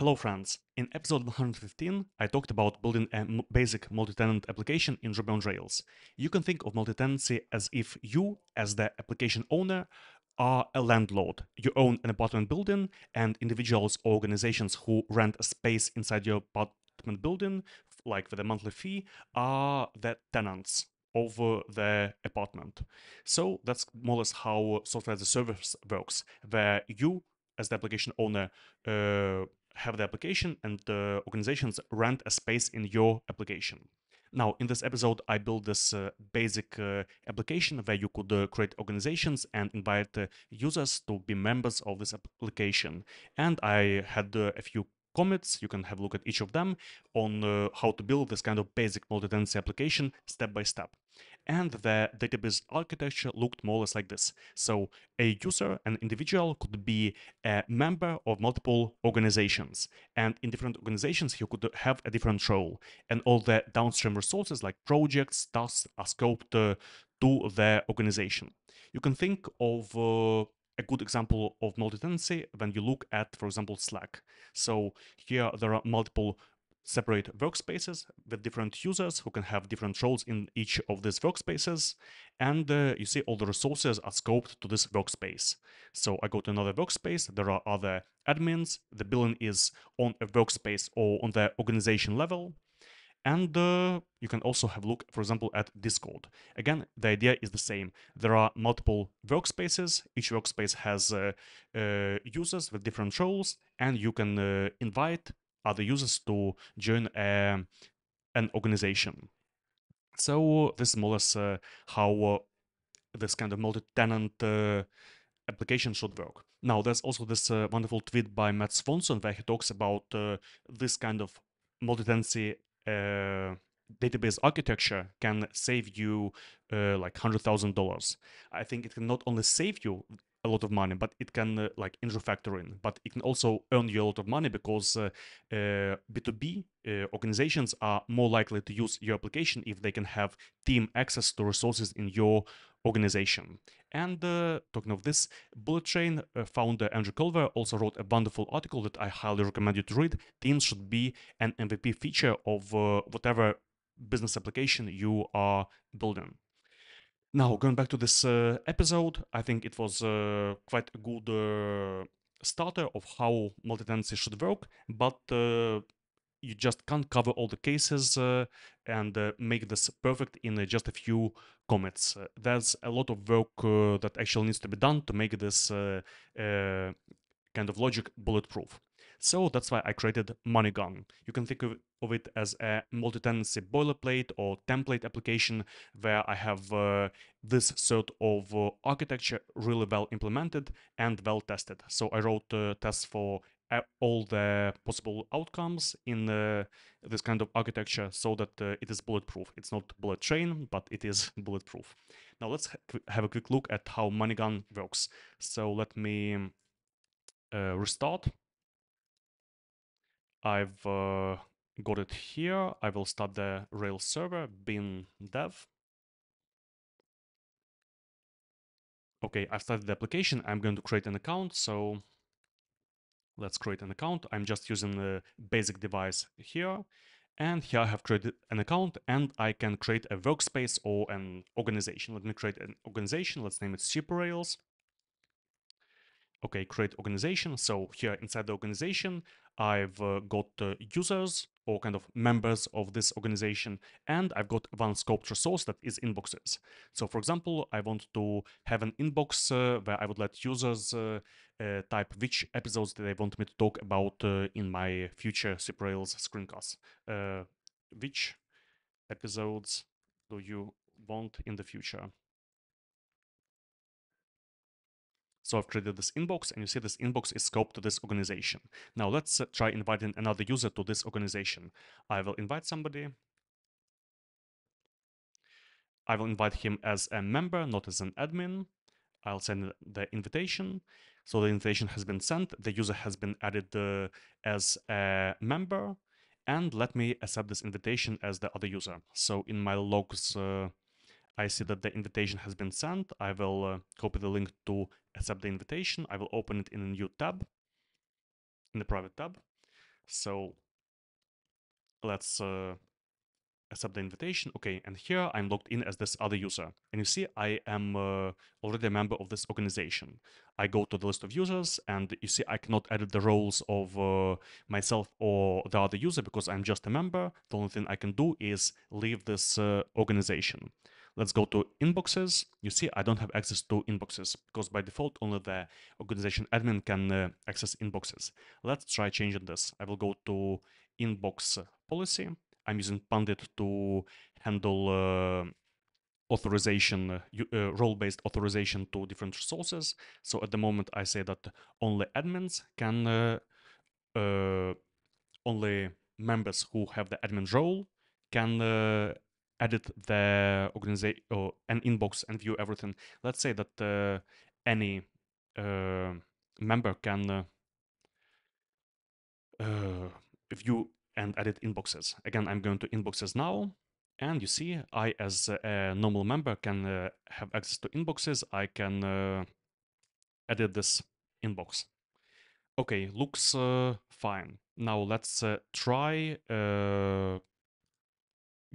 Hello friends, in episode 115 I talked about building a basic multi-tenant application in Ruby on Rails. You can think of multi-tenancy as if you, as the application owner, are a landlord. You own an apartment building and individuals or organizations who rent a space inside your apartment building, like with a monthly fee, are the tenants of uh, the apartment. So that's more or less how software as a service works, where you, as the application owner, uh, have the application and the organizations rent a space in your application. Now, in this episode, I built this uh, basic uh, application where you could uh, create organizations and invite uh, users to be members of this application. And I had uh, a few commits. You can have a look at each of them on uh, how to build this kind of basic multi-tenancy application step by step. And the database architecture looked more or less like this. So a user, an individual, could be a member of multiple organizations. And in different organizations, he could have a different role. And all the downstream resources like projects, tasks are scoped uh, to the organization. You can think of uh, a good example of multi-tenancy when you look at, for example, Slack. So here there are multiple separate workspaces with different users who can have different roles in each of these workspaces. And uh, you see all the resources are scoped to this workspace. So I go to another workspace, there are other admins, the billing is on a workspace or on the organization level. And uh, you can also have a look, for example, at Discord. Again, the idea is the same. There are multiple workspaces. Each workspace has uh, uh, users with different roles, and you can uh, invite other users to join a, um, an organization. So this is more or less uh, how uh, this kind of multi-tenant application should work. Now, there's also this wonderful tweet by Matt Swanson where he talks about this kind of multi-tenancy uh, database architecture can save you uh, like hundred thousand dollars. I think it can not only save you a lot of money, but it can uh, like intro factor in, but it can also earn you a lot of money because B2B uh, uh, organizations are more likely to use your application if they can have team access to resources in your organization. And uh, talking of this, Bullet Train uh, founder Andrew Culver also wrote a wonderful article that I highly recommend you to read. Teams should be an MVP feature of uh, whatever business application you are building. Now, going back to this uh, episode, I think it was uh, quite a good uh, starter of how multi-tenancy should work, but you just can't cover all the cases uh, and uh, make this perfect in uh, just a few commits. there's a lot of work that actually needs to be done to make this kind of logic bulletproof. So that's why I created MoneyGun. You can think of, of it as a multi-tenancy boilerplate or template application where I have uh, this sort of uh, architecture really well implemented and well tested. So I wrote uh, tests for all the possible outcomes in uh, this kind of architecture so that uh, it is bulletproof. It's not bullet train, but it is bulletproof. Now let's ha have a quick look at how MoneyGun works. So let me uh, restart. I've uh, got it here. I will start the Rails server bin dev. Okay, I've started the application. I'm going to create an account. So Let's create an account. I'm just using the basic Devise here. And here I have created an account and I can create a workspace or an organization. Let me create an organization. Let's name it SupeRails. Okay, create organization. So here inside the organization, I've uh, got uh, users or kind of members of this organization, and I've got one scoped resource that is inboxes. So for example, I want to have an inbox uh, where I would let users uh, uh, type which episodes they want me to talk about uh, in my future SupeRails screencasts. which episodes do you want in the future? So I've created this inbox and you see this inbox is scoped to this organization. Now let's uh, try inviting another user to this organization. I will invite somebody. I will invite him as a member, not as an admin. I'll send the invitation. So the invitation has been sent. The user has been added uh, as a member. And let me accept this invitation as the other user. So in my logs, uh, I see that the invitation has been sent. I will uh, copy the link to accept the invitation. I will open it in a new tab, in the private tab. So let's uh, accept the invitation. Okay, and here I'm logged in as this other user. And you see, I am uh, already a member of this organization. I go to the list of users and you see I cannot edit the roles of uh, myself or the other user because I'm just a member. The only thing I can do is leave this uh, organization. Let's go to inboxes. You see, I don't have access to inboxes because by default, only the organization admin can uh, access inboxes. Let's try changing this. I will go to inbox policy I'm using Pundit to handle uh, authorization, uh, uh, role-based authorization to different resources. So at the moment, I say that only admins can, uh, uh, only members who have the admin role can edit the organization or an inbox and view everything. Let's say that any member can view and edit inboxes. Again, I'm going to inboxes now. And you see, I, as a normal member, can uh, have access to inboxes. I can uh, edit this inbox. Okay, looks uh, fine. Now let's uh, try uh,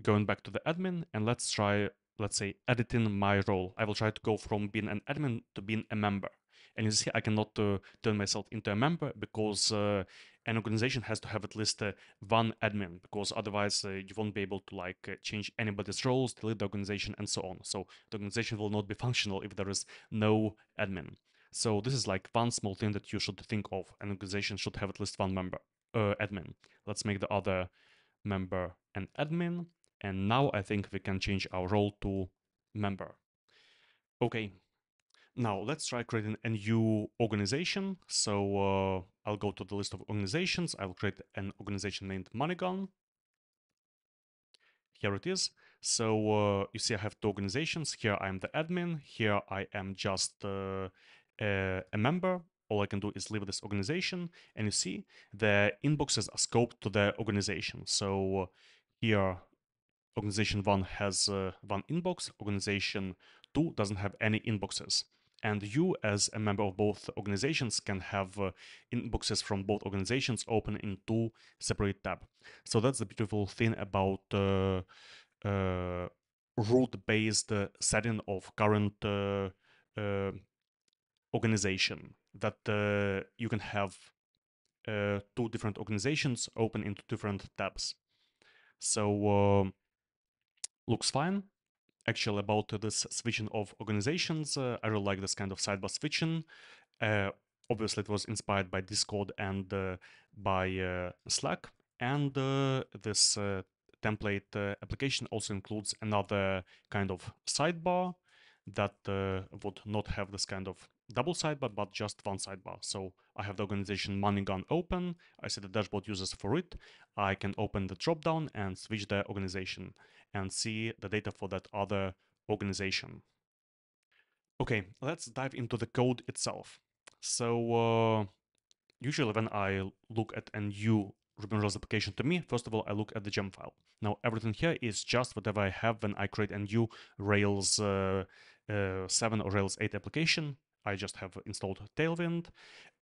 going back to the admin and let's try, let's say, editing my role. I will try to go from being an admin to being a member. And you see, I cannot uh, turn myself into a member because uh, an organization has to have at least uh, one admin because otherwise uh, you won't be able to like uh, change anybody's roles, delete the organization, and so on. So the organization will not be functional if there is no admin. So this is like one small thing that you should think of. An organization should have at least one member uh, admin. Let's make the other member an admin. And now I think we can change our role to member. Okay, now let's try creating a new organization. So uh, I'll go to the list of organizations. I'll create an organization named MoneyGun. Here it is. So uh, you see I have two organizations. Here I'm the admin. Here I am just uh, a, a member. All I can do is leave this organization. And you see the inboxes are scoped to the organization. So here organization one has uh, one inbox, organization two doesn't have any inboxes and you as a member of both organizations can have uh, inboxes from both organizations open in two separate tabs. So that's the beautiful thing about uh, uh, route-based uh, setting of current uh, uh, organization that you can have two different organizations open into different tabs. So um, looks fine actually about this switching of organizations. Uh, I really like this kind of sidebar switching. Uh, obviously, it was inspired by Discord and uh, by uh, Slack. And uh, this uh, template application also includes another kind of sidebar that would not have this kind of double sidebar, but just one sidebar. So I have the organization MoneyGun open. I see the dashboard users for it. I can open the dropdown and switch the organization and see the data for that other organization. Okay, let's dive into the code itself. So uh, usually when I look at a new Ruby on Rails application to me, first of all, I look at the Gemfile. Now, everything here is just whatever I have when I create a new Rails uh, uh, 7 or Rails 8 application. I just have installed Tailwind.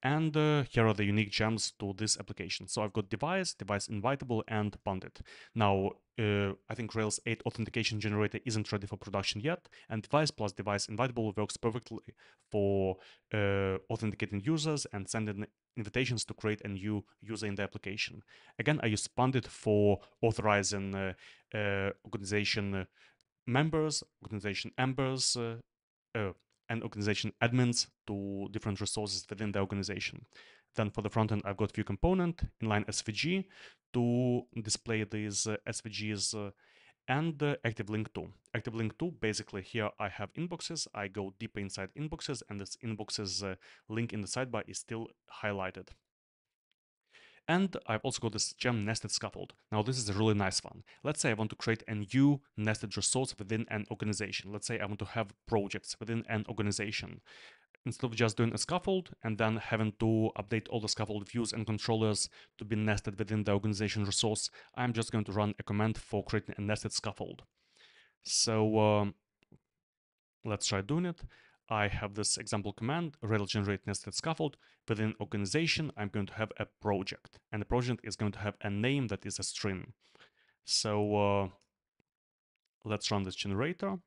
And uh, here are the unique gems to this application. So I've got Devise, Devise invitable, and Pundit. Now, uh, I think Rails 8 authentication generator isn't ready for production yet, and Devise plus Devise invitable works perfectly for uh, authenticating users and sending invitations to create a new user in the application. Again, I use Pundit for authorizing uh, uh, organization members, organization members, uh, and organization admins to different resources within the organization. Then for the front end, I've got view component, inline SVG to display these uh, SVGs uh, and uh, active link to. Active link to, basically here I have inboxes, I go deeper inside inboxes and this inboxes uh, link in the sidebar is still highlighted. And I've also got this gem nested scaffold. Now this is a really nice one. Let's say I want to create a new nested resource within an organization. Let's say I want to have projects within an organization. Instead of just doing a scaffold and then having to update all the scaffold views and controllers to be nested within the organization resource, I'm just going to run a command for creating a nested scaffold. So um, let's try doing it. I have this example command, Rails generate nested scaffold. Within organization, I'm going to have a project, and the project is going to have a name that is a string. So uh, let's run this generator.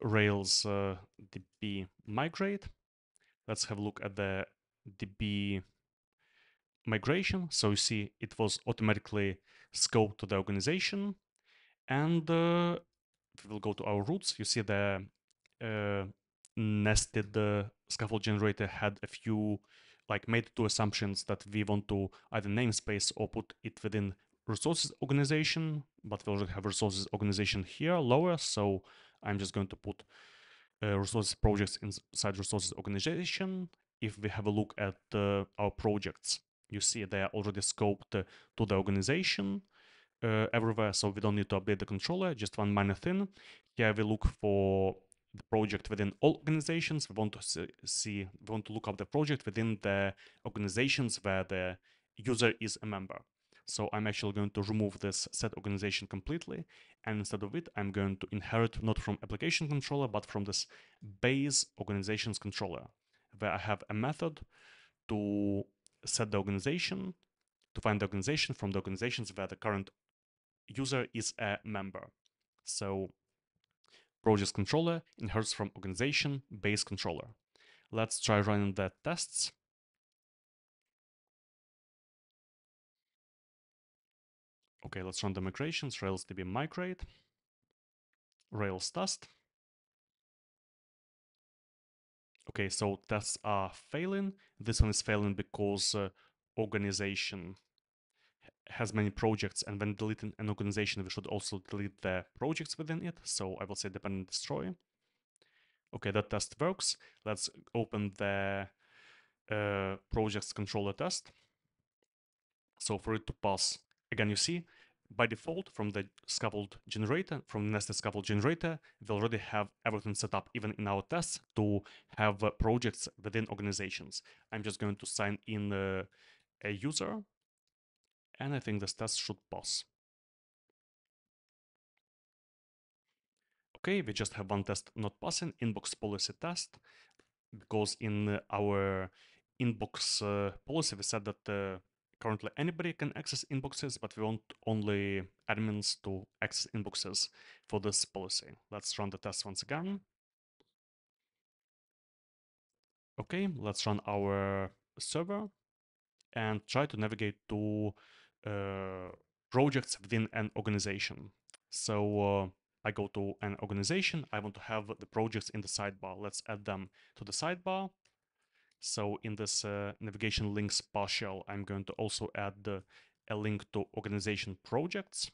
Rails uh, db migrate. Let's have a look at the db migration. So you see it was automatically scoped to the organization. And uh, if we will go to our routes, you see the uh, nested uh, scaffold generator had a few, like made two assumptions that we want to either namespace or put it within resources organization, but we already have resources organization here lower. So I'm just going to put uh, resources projects inside resources organization. If we have a look at uh, our projects, you see they are already scoped to the organization uh, everywhere, so we don't need to update the controller, just one minor thing. Here we look for the project within all organizations. We want to see, we want to look up the project within the organizations where the user is a member. So I'm actually going to remove this set organization completely. And instead of it, I'm going to inherit not from application controller, but from this base organizations controller, where I have a method to set the organization, to find the organization from the organizations where the current user is a member. So project controller inherits from organization base controller. Let's try running the tests. Okay, let's run the migrations, Rails db migrate, Rails test. Okay, so tests are failing. This one is failing because uh, organization has many projects and when deleting an organization, we should also delete the projects within it. So I will say dependent destroy. Okay, that test works. Let's open the uh, projects controller test. So for it to pass, again, you see, by default, from the scaffold generator, from nested scaffold generator, we already have everything set up, even in our tests, to have uh, projects within organizations. I'm just going to sign in uh, a user and I think this test should pass. Okay, we just have one test not passing, inbox policy test, because in our inbox uh, policy we said that uh, currently anybody can access inboxes, but we want only admins to access inboxes for this policy. Let's run the test once again. Okay, let's run our server and try to navigate to uh, projects within an organization. So uh, I go to an organization. I want to have the projects in the sidebar. Let's add them to the sidebar. So in this uh, navigation links partial, I'm going to also add uh, a link to organization projects.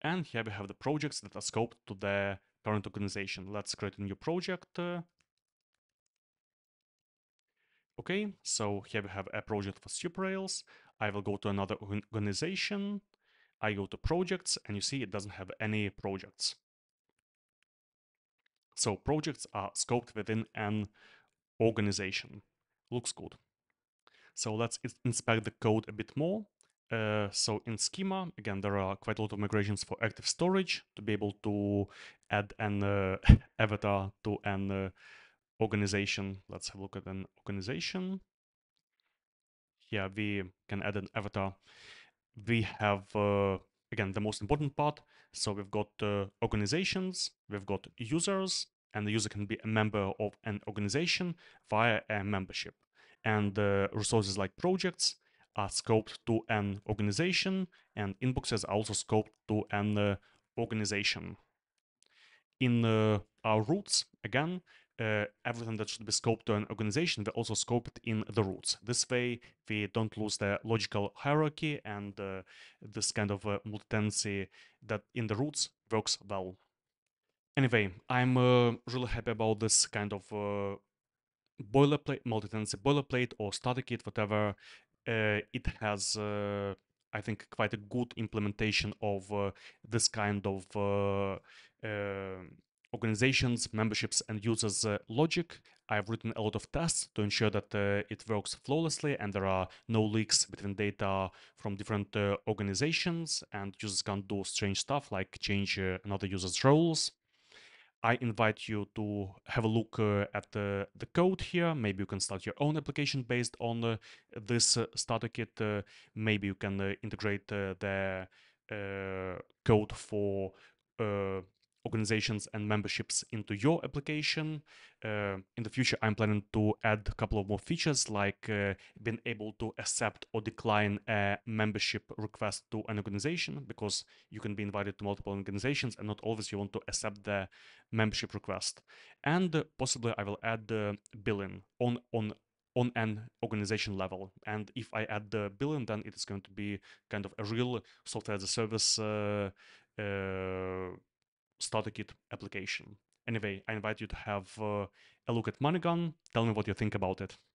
And here we have the projects that are scoped to the current organization. Let's create a new project. Uh, Okay, so here we have a project for SupeRails. I will go to another organization. I go to projects and you see it doesn't have any projects. So projects are scoped within an organization. Looks good. So let's inspect the code a bit more. Uh, so in schema, again, there are quite a lot of migrations for active storage to be able to add an uh, avatar to an uh, organization. Let's have a look at an organization. Here we can add an avatar. We have, uh, again, the most important part. So we've got uh, organizations, we've got users, and the user can be a member of an organization via a membership. And uh, resources like projects are scoped to an organization, and inboxes are also scoped to an uh, organization. In uh, our routes, again, uh, everything that should be scoped to an organization, we also scope it in the routes. This way, we don't lose the logical hierarchy and uh, this kind of uh, multi-tenancy that in the routes works well. Anyway, I'm uh, really happy about this kind of uh, boilerplate, multi-tenancy boilerplate or starter kit, whatever. Uh, it has, I think, quite a good implementation of this kind of organizations, memberships, and users uh, logic. I've written a lot of tests to ensure that uh, it works flawlessly and there are no leaks between data from different uh, organizations and users can't do strange stuff like change uh, another user's roles. I invite you to have a look uh, at the, the code here. Maybe you can start your own application based on uh, this starter kit. Maybe you can integrate the code for organizations and memberships into your application. Uh, in the future, I'm planning to add a couple of more features like uh, being able to accept or decline a membership request to an organization because you can be invited to multiple organizations and not always you want to accept the membership request. And uh, possibly I will add the billing on on on an organization level. And if I add the billing, then it is going to be kind of a real software as a service uh, uh, starter kit application. Anyway, I invite you to have uh, a look at MoneyGun. Tell me what you think about it.